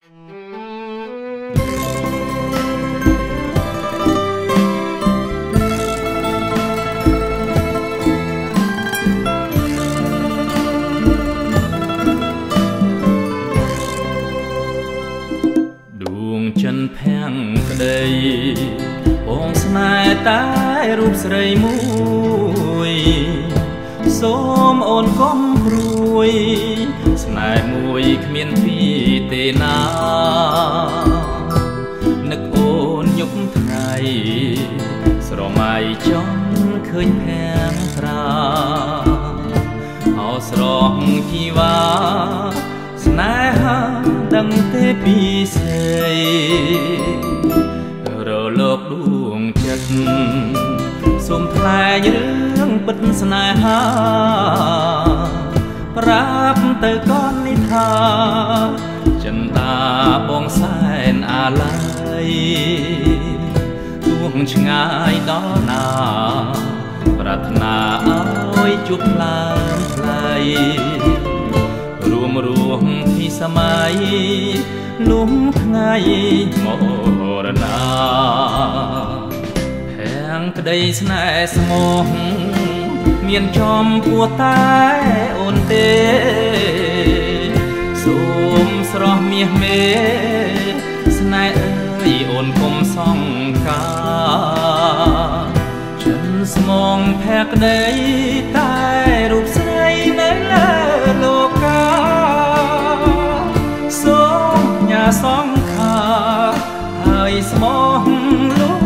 ដួងចិនភាំងក្តីបងស្នេហ៍តែរូបស្រីមួយ សូមអូនកុំព្រួយស្នេហ៍មួ យគ្មានពីទេណានឹកអូនយប់ថ្ងៃស្រមៃចង់ឃើញភាំងត្រាអោស្រស់ជីវ៉ាស្នេហាដឹងទេពីស្អីរលោកដួងចិត្តសូមថ្លែងរឿងពិតស្នេហា ប្រាប់ទៅកូននេះថាចិន្តាបងសែនអាឡ័យទួងឆ្ងាយដល់ណា ប្រាថ្នាឲ្យជួបផ្លើមផ្លៃរួមរស់ពីសម័យលំថ្ងៃមរណាហាងក្តីស្នេហ៍ស្មោះ មានចំពោះតែអូនទេ សូមស្រស់មាសមេស្នេហ៍អើយអូនគុំសងកាចិនស្មងភក្តីតែរូបស្រីនៅលើលោកាសូមញ៉ាសងខាហើយស្មងលោក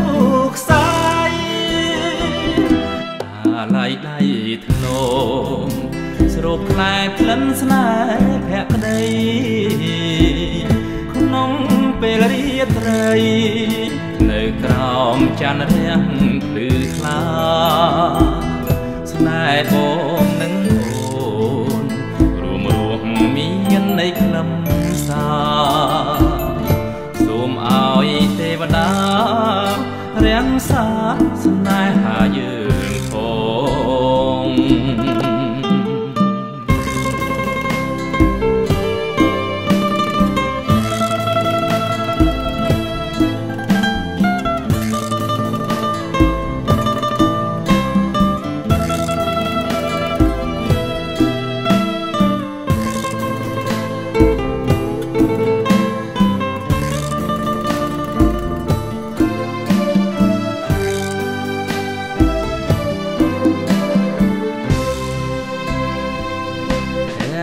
ធ្នមស្រូបផ្លែក្លិនស្នេហ៍ភក្តីក្នុងពេលរាត្រី នៅក្រោមច័ន្ទរះភ្លឺថ្លាស្នេហ៍បងនឹងអូនរួមរស់មាននៃក្លឹមសារសូមឲ្យទេវតារាំងសាស្នេហាយើ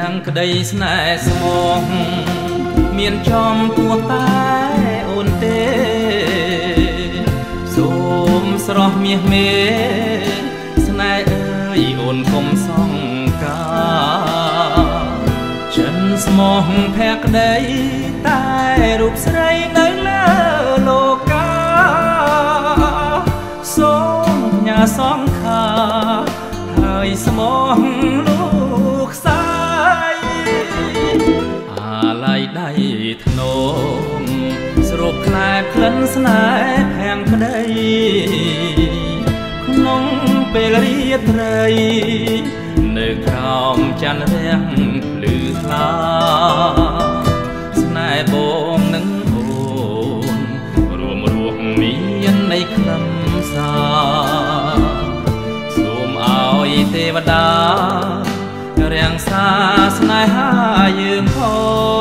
ទាំងក្តីស្នេហ៍ស្មោះមានចំពោះតែអូនទេ សូមស្រស់មាសមេស្នេហ៍អើយអូនគុំសងកាចិនស្មោះភក្តីតែរូបស្រីនៅលើលោកាសូមញ៉ាសងខាហើយស្មោះលោកសាយ អាឡៃដៃធ្នមស្រូបខ្លែក្លិនស្នេហ៍ភាំងប្តីក្នុងពេលរាត្រីនៅក្រោមច័ន្ទរះភ្លឺថ្លាស្នេហ៍បងនឹងអូនរួមរស់មាននៃខ្លឹមសារសូមឲ្យទេវតារាំងសាស្នេហាយើងផង